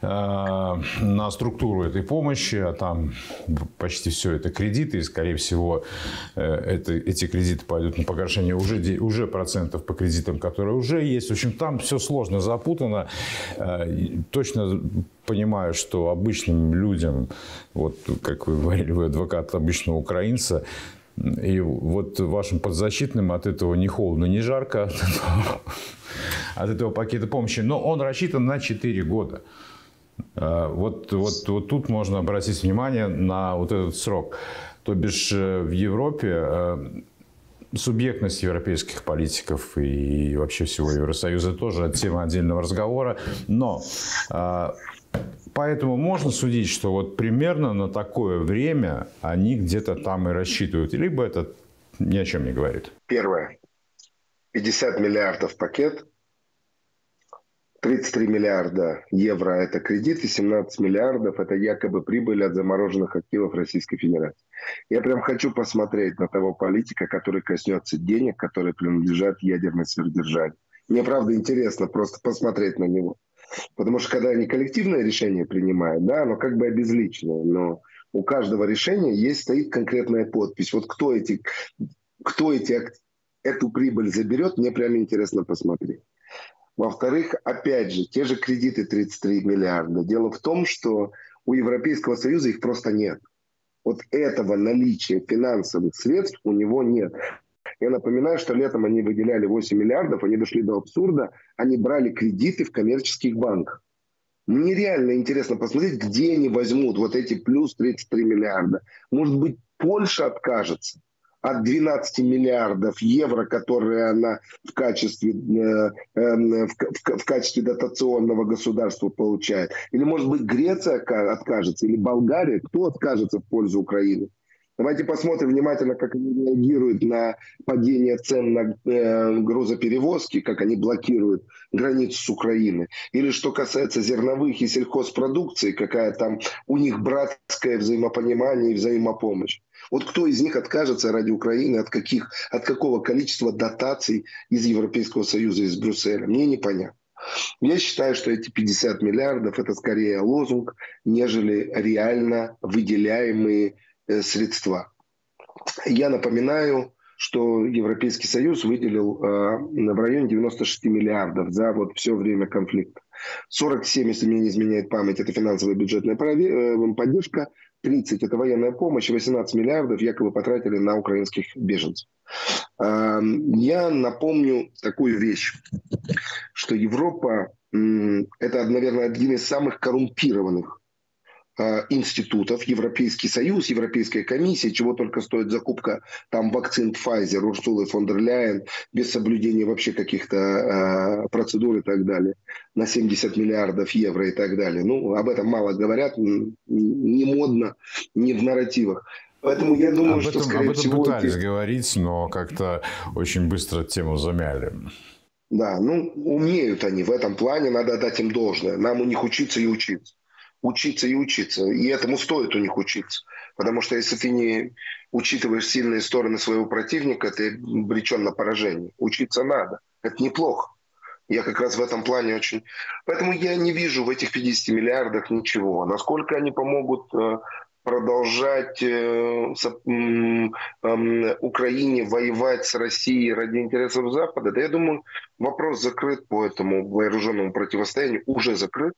на структуру этой помощи, а там почти все это кредиты, и, скорее всего, э, это, эти кредиты пойдут на погашение уже, уже процентов по кредитам, которые уже есть. В общем, там все сложно, запутано. Э, точно понимаю, что обычным людям, вот как вы говорили, вы адвокат обычного украинца, и вот вашим подзащитным от этого ни холодно, ни жарко, от этого, от этого пакета помощи. Но он рассчитан на 4 года. Э, вот, вот, вот тут можно обратить внимание на вот этот срок. То бишь э, в Европе э, субъектность европейских политиков и вообще всего Евросоюза тоже тема отдельного разговора. Но Поэтому можно судить, что вот примерно на такое время они где-то там и рассчитывают. Либо это ни о чем не говорит. Первое. 50 миллиардов пакет – 33 миллиарда евро – это кредит, и 17 миллиардов – это якобы прибыль от замороженных активов Российской Федерации. Я прям хочу посмотреть на того политика, который коснется денег, которые принадлежат ядерной сверхдержаве. Мне, правда, интересно просто посмотреть на него. Потому что когда они коллективное решение принимают, да, оно как бы обезличенное, но у каждого решения есть, стоит конкретная подпись. Вот кто эти, кто эти, эту прибыль заберет, мне прям интересно посмотреть. Во-вторых, опять же, те же кредиты 33 миллиарда. Дело в том, что у Европейского Союза их просто нет. Вот этого наличия финансовых средств у него нет. Я напоминаю, что летом они выделяли 8 миллиардов, они дошли до абсурда, они брали кредиты в коммерческих банках. Мне реально интересно посмотреть, где они возьмут вот эти плюс 33 миллиарда. Может быть, Польша откажется от 12 миллиардов евро, которые она в качестве, э, э, в, в, в качестве дотационного государства получает. Или, может быть, Греция откажется, или Болгария. Кто откажется в пользу Украины? Давайте посмотрим внимательно, как они реагируют на падение цен на э, грузоперевозки, как они блокируют границу с Украиной. Или что касается зерновых и сельхозпродукции, какая там у них братское взаимопонимание и взаимопомощь. Вот кто из них откажется ради Украины от, каких, от какого количества дотаций из Европейского Союза, из Брюсселя? Мне непонятно. Я считаю, что эти 50 миллиардов – это скорее лозунг, нежели реально выделяемые средства. Я напоминаю, что Европейский Союз выделил э, в районе 96 миллиардов за вот все время конфликта. 47, если мне не изменяет память, это финансовая бюджетная э, поддержка, 30 – это военная помощь, 18 миллиардов якобы потратили на украинских беженцев. Я напомню такую вещь, что Европа – это, наверное, один из самых коррумпированных Э, институтов, Европейский Союз, Европейская комиссия, чего только стоит закупка там вакцин Pfizer, Урсулы фон дер Ляйен, без соблюдения вообще каких-то э, процедур и так далее, на 70 миллиардов евро и так далее. Ну, об этом мало говорят, не модно, не в нарративах. Поэтому я думаю, об что, этом, скорее об этом всего... пытались эти... говорить, но как-то очень быстро тему замяли. Да, ну, умеют они в этом плане, надо отдать им должное. Нам у них учиться и учиться учиться и учиться. И этому стоит у них учиться. Потому что если ты не учитываешь сильные стороны своего противника, ты обречен на поражение. Учиться надо. Это неплохо. Я как раз в этом плане очень... Поэтому я не вижу в этих 50 миллиардах ничего. Насколько они помогут э, продолжать э, Украине воевать с Россией ради интересов Запада, да я думаю, вопрос закрыт по этому вооруженному противостоянию, уже закрыт.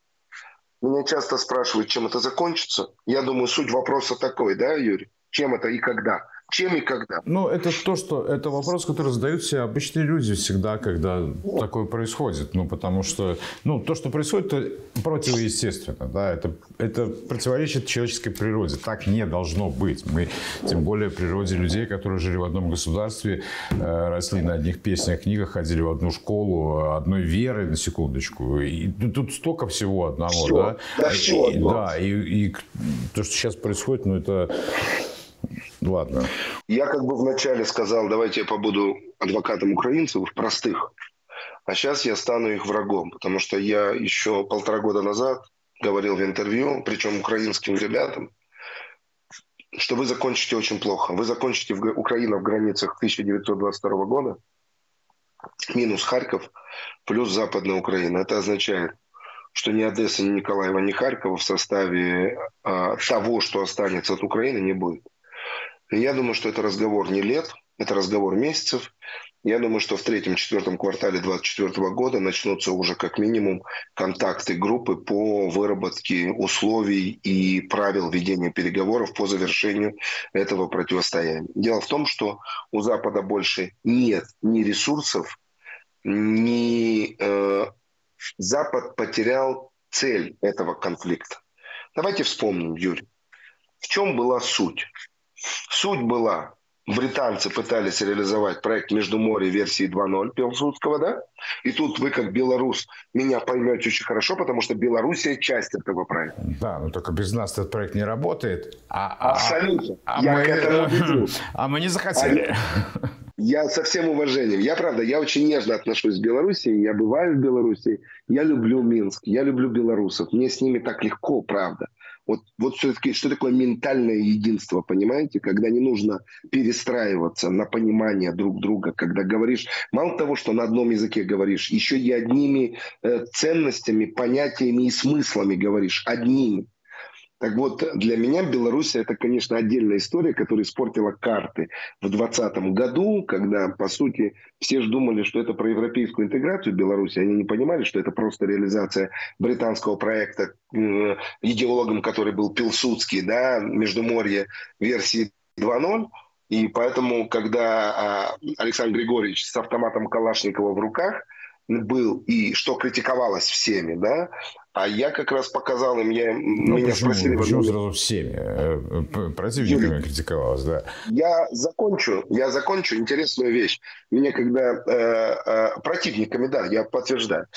Меня часто спрашивают, чем это закончится. Я думаю, суть вопроса такой, да, Юрий? Чем это и когда? Чем и когда. Ну, это то, что это вопрос, который задают себе обычные люди всегда, когда такое происходит. Ну, потому что ну, то, что происходит, это противоестественно. Да? Это, это противоречит человеческой природе. Так не должно быть. Мы, тем более, природе людей, которые жили в одном государстве, э, росли на одних песнях, книгах, ходили в одну школу, одной веры, на секундочку. И тут столько всего одного. Все. Да, да, все и, да и, и то, что сейчас происходит, ну, это Ладно. Я как бы вначале сказал, давайте я побуду адвокатом украинцев, простых. А сейчас я стану их врагом, потому что я еще полтора года назад говорил в интервью, причем украинским ребятам, что вы закончите очень плохо. Вы закончите в, Украина в границах 1922 года, минус Харьков, плюс Западная Украина. Это означает, что ни Одессы, ни Николаева, ни Харькова в составе а, того, что останется от Украины, не будет. Я думаю, что это разговор не лет, это разговор месяцев. Я думаю, что в третьем-четвертом квартале 2024 года начнутся уже как минимум контакты группы по выработке условий и правил ведения переговоров по завершению этого противостояния. Дело в том, что у Запада больше нет ни ресурсов, ни э, Запад потерял цель этого конфликта. Давайте вспомним, Юрий, в чем была суть? Суть была, британцы пытались реализовать проект Междуморье версии 2.0 Пилсудского, да? И тут вы, как белорус, меня поймете очень хорошо, потому что Белоруссия часть этого проекта. Да, но только без нас этот проект не работает. А, а Абсолютно. А, я мы, к этому <laughs> веду. А мы не захотели. А <laughs> я со всем уважением. Я, правда, я очень нежно отношусь к Беларуси. Я бываю в Беларуси. Я люблю Минск. Я люблю белорусов. Мне с ними так легко, правда. Вот, вот все-таки, что такое ментальное единство, понимаете? Когда не нужно перестраиваться на понимание друг друга, когда говоришь, мало того, что на одном языке говоришь, еще и одними э, ценностями, понятиями и смыслами говоришь, одними. Так вот, для меня Беларусь это, конечно, отдельная история, которая испортила карты в 2020 году, когда, по сути, все же думали, что это про европейскую интеграцию Беларуси. Они не понимали, что это просто реализация британского проекта, идеологом который был Пилсудский, да, Междуморье версии 2.0. И поэтому, когда а, Александр Григорьевич с автоматом Калашникова в руках был, и что критиковалось всеми, да, а я как раз показал им, я, ну, меня почему, спросили... Почему сразу всеми? Э, противниками Юрий, критиковалось, да. Я закончу, я закончу интересную вещь. Меня когда... Э, э, противниками, да, я подтверждаю.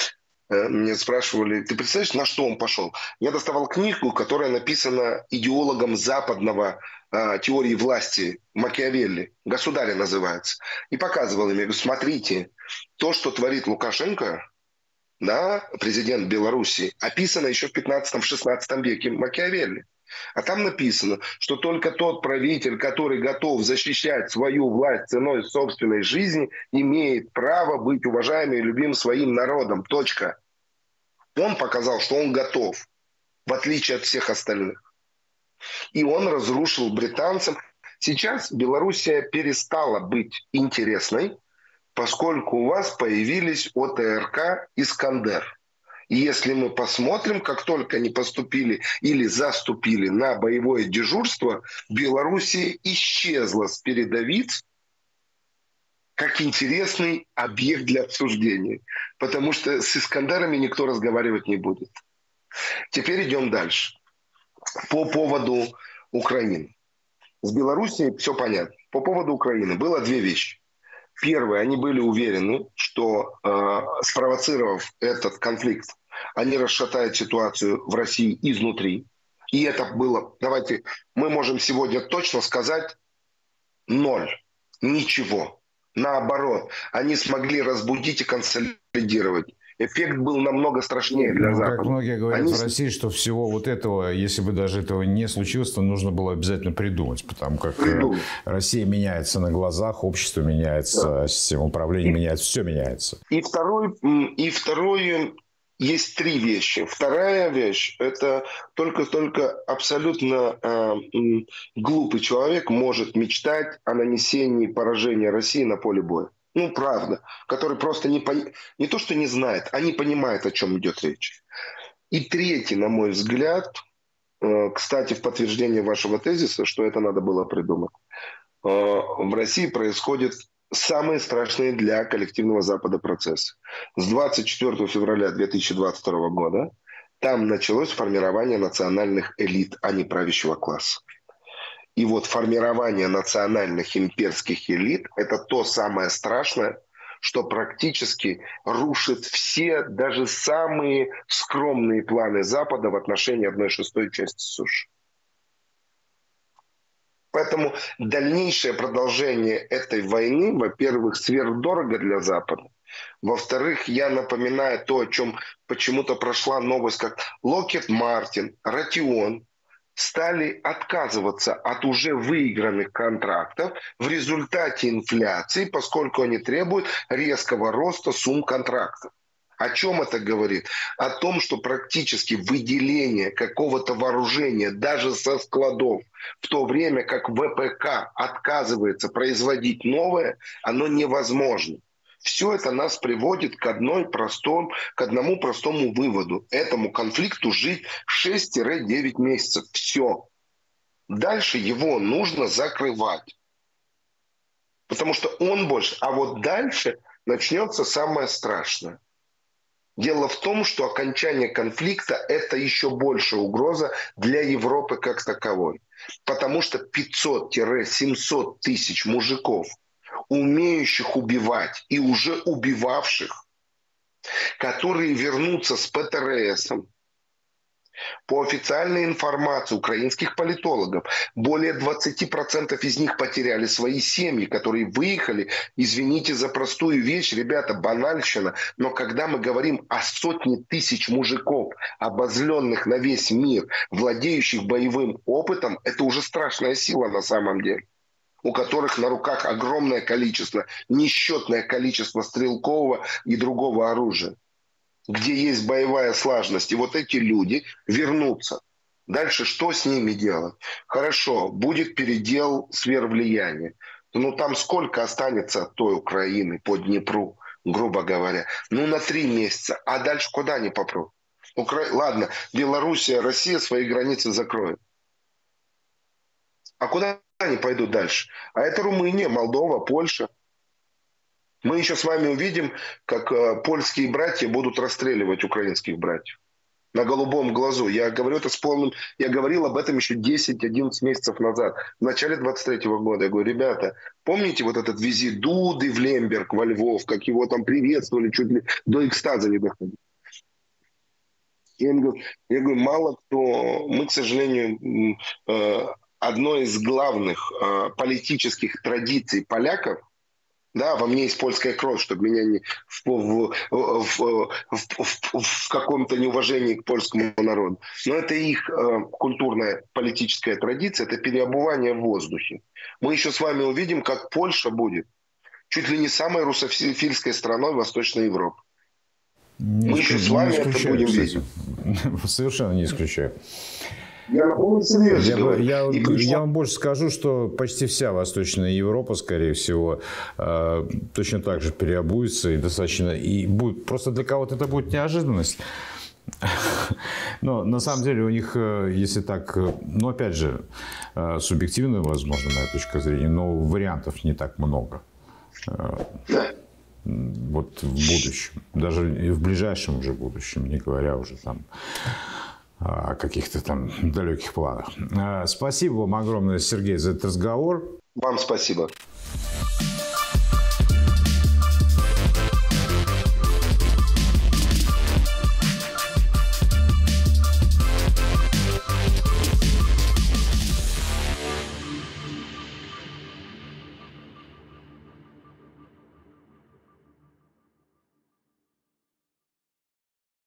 Э, мне спрашивали, ты представляешь, на что он пошел? Я доставал книгу, которая написана идеологом западного э, теории власти Макиавелли, «Государя» называется, и показывал им, я говорю, смотрите, то, что творит Лукашенко, да, президент Беларуси, описано еще в 15-16 веке Макиавелли. А там написано, что только тот правитель, который готов защищать свою власть ценой собственной жизни, имеет право быть уважаемым и любим своим народом. Точка. Он показал, что он готов, в отличие от всех остальных. И он разрушил британцам. Сейчас Белоруссия перестала быть интересной, поскольку у вас появились ОТРК «Искандер». И если мы посмотрим, как только они поступили или заступили на боевое дежурство, Белоруссия исчезла с передовиц как интересный объект для обсуждения. Потому что с Искандерами никто разговаривать не будет. Теперь идем дальше. По поводу Украины. С Белоруссией все понятно. По поводу Украины было две вещи. Первое, они были уверены, что э, спровоцировав этот конфликт, они расшатают ситуацию в России изнутри. И это было, давайте, мы можем сегодня точно сказать, ноль, ничего. Наоборот, они смогли разбудить и консолидировать эффект был намного страшнее для ну, Запада. Как многие говорят Они... в России, что всего вот этого, если бы даже этого не случилось, то нужно было обязательно придумать, потому как э, придумать. Россия меняется на глазах, общество меняется, да. система управления и, меняется, все меняется. И второй, и второй есть три вещи. Вторая вещь – это только-только абсолютно э, глупый человек может мечтать о нанесении поражения России на поле боя. Ну, правда. Который просто не, пон... не то, что не знает, а не понимает, о чем идет речь. И третий, на мой взгляд, э, кстати, в подтверждение вашего тезиса, что это надо было придумать. Э, в России происходит самые страшные для коллективного Запада процессы. С 24 февраля 2022 года там началось формирование национальных элит, а не правящего класса. И вот формирование национальных имперских элит – это то самое страшное, что практически рушит все, даже самые скромные планы Запада в отношении одной шестой части суши. Поэтому дальнейшее продолжение этой войны, во-первых, сверхдорого для Запада. Во-вторых, я напоминаю то, о чем почему-то прошла новость, как Локет Мартин, Ратион стали отказываться от уже выигранных контрактов в результате инфляции, поскольку они требуют резкого роста сумм контрактов. О чем это говорит? О том, что практически выделение какого-то вооружения даже со складов, в то время как ВПК отказывается производить новое, оно невозможно. Все это нас приводит к, одной простом, к одному простому выводу. Этому конфликту жить 6-9 месяцев. Все. Дальше его нужно закрывать. Потому что он больше. А вот дальше начнется самое страшное. Дело в том, что окончание конфликта – это еще большая угроза для Европы как таковой. Потому что 500-700 тысяч мужиков, умеющих убивать и уже убивавших, которые вернутся с ПТРСом, по официальной информации украинских политологов, более 20% из них потеряли свои семьи, которые выехали, извините за простую вещь, ребята, банальщина, но когда мы говорим о сотне тысяч мужиков, обозленных на весь мир, владеющих боевым опытом, это уже страшная сила на самом деле у которых на руках огромное количество, несчетное количество стрелкового и другого оружия где есть боевая слаженность, и вот эти люди вернутся. Дальше что с ними делать? Хорошо, будет передел сфер. Но там сколько останется от той Украины по Днепру, грубо говоря? Ну, на три месяца. А дальше куда они попрут? Укра... Ладно, Белоруссия, Россия свои границы закроют. А куда они пойдут дальше? А это Румыния, Молдова, Польша. Мы еще с вами увидим, как э, польские братья будут расстреливать украинских братьев на голубом глазу. Я говорю это с полным... Я говорил об этом еще 10-11 месяцев назад, в начале 23 -го года. Я говорю, ребята, помните вот этот визит Дуды в Лемберг, во Львов, как его там приветствовали, чуть ли до экстаза не доходили. Я говорю, я говорю, мало кто... Мы, к сожалению, э, одной из главных э, политических традиций поляков – да, во мне есть польская кровь, чтобы меня не в, в, в, в, в каком-то неуважении к польскому народу. Но это их э, культурная политическая традиция, это переобувание в воздухе. Мы еще с вами увидим, как Польша будет чуть ли не самой русофильской страной Восточной Европы. Не Мы еще с вами это будем видеть. <laughs> Совершенно не исключаю. Я я. Я, я вам больше скажу, что почти вся Восточная Европа, скорее всего, э, точно так же переобуется и достаточно... И будет, просто для кого-то это будет неожиданность. <laughs> Но на самом деле у них, э, если так, э, ну опять же, субъективно, возможно, моя точка зрения, но вариантов не так много. Вот в будущем, даже в ближайшем уже будущем, не говоря уже там каких-то там далеких планах. Э, спасибо вам огромное, Сергей, за этот разговор. Вам спасибо.